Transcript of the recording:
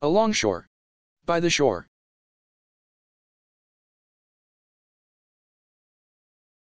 Along shore. By the shore.